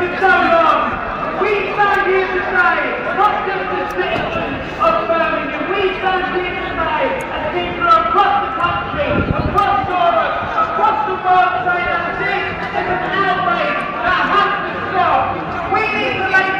for so long. We stand here today, not just as citizens of Birmingham, we stand here today as people across the country, across Europe, across the world saying that this is an outrage that has to stop. We need to make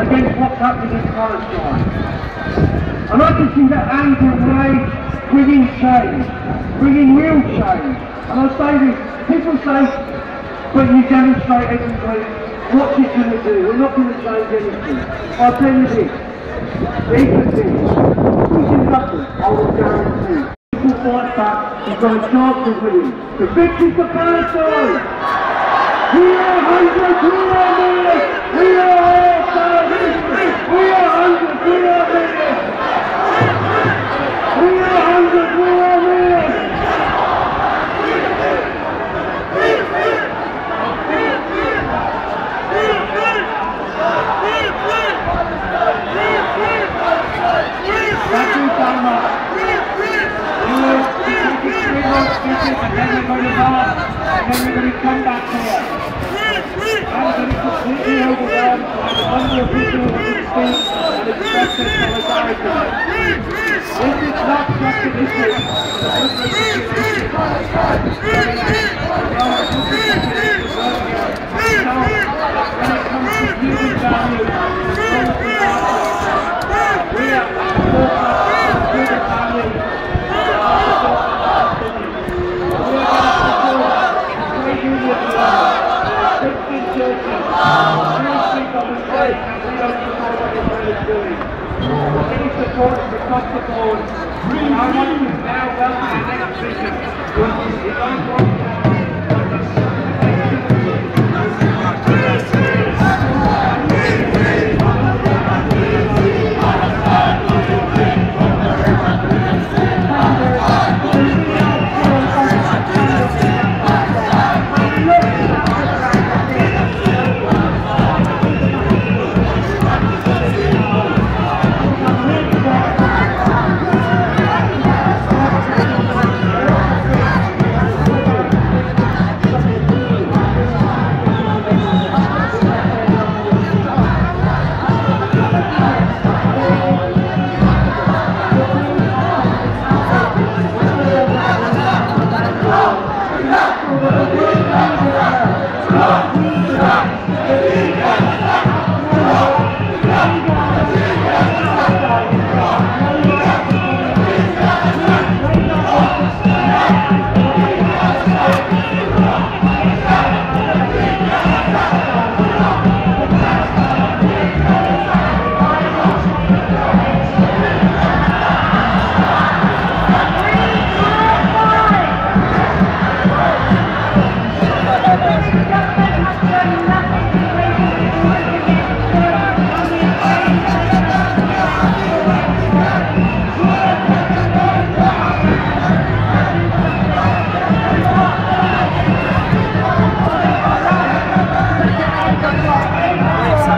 this. They can do. We're not going to change anything. I've been pushing nothing, I will guarantee. You. People fight back, you've got a chance of winning. The victory's the Palestine! We are hundreds, we are millions! We are all thousands! We are hundreds, we are millions! We are hundreds, we are millions! Thank you so much. You will be taking three more speeches and then we're going to march we're going to come back here. I'm going to completely overwhelmed by the number of people who can speak and express their solidarity. This is not just an issue. This is an issue.